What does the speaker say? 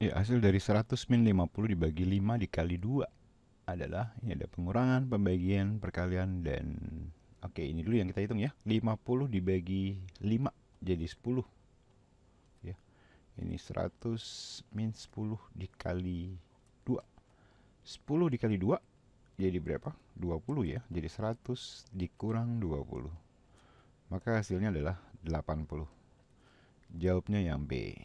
Ya, hasil dari 100 min 50 dibagi 5 dikali 2 adalah ini ada pengurangan, pembagian, perkalian dan oke ini dulu yang kita hitung ya. 50 dibagi 5 jadi 10. Ya. Ini 100 min 10 dikali 2. 10 dikali 2 jadi berapa? 20 ya. Jadi 100 dikurang 20. Maka hasilnya adalah 80. Jawabnya yang B.